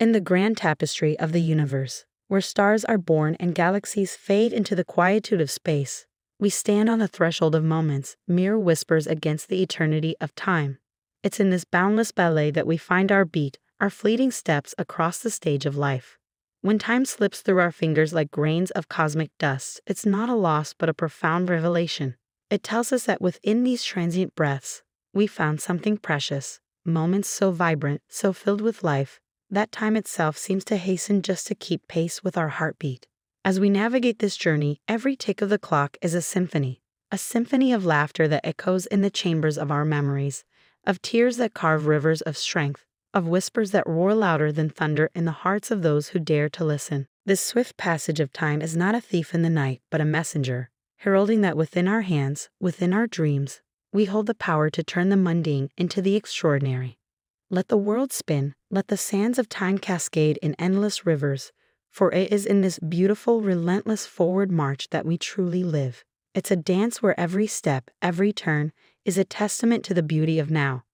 In the grand tapestry of the universe, where stars are born and galaxies fade into the quietude of space, we stand on the threshold of moments, mere whispers against the eternity of time. It's in this boundless ballet that we find our beat, our fleeting steps across the stage of life. When time slips through our fingers like grains of cosmic dust, it's not a loss but a profound revelation. It tells us that within these transient breaths, we found something precious, moments so vibrant, so filled with life, that time itself seems to hasten just to keep pace with our heartbeat. As we navigate this journey, every tick of the clock is a symphony, a symphony of laughter that echoes in the chambers of our memories, of tears that carve rivers of strength, of whispers that roar louder than thunder in the hearts of those who dare to listen. This swift passage of time is not a thief in the night, but a messenger, heralding that within our hands, within our dreams, we hold the power to turn the mundane into the extraordinary. Let the world spin, let the sands of time cascade in endless rivers, for it is in this beautiful, relentless forward march that we truly live. It's a dance where every step, every turn, is a testament to the beauty of now.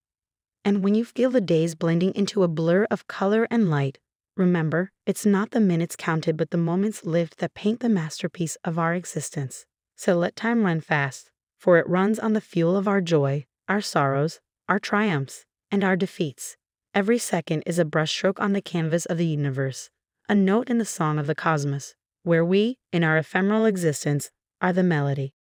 And when you feel the days blending into a blur of color and light, remember, it's not the minutes counted but the moments lived that paint the masterpiece of our existence. So let time run fast, for it runs on the fuel of our joy, our sorrows, our triumphs and our defeats. Every second is a brushstroke on the canvas of the universe, a note in the song of the cosmos, where we, in our ephemeral existence, are the melody.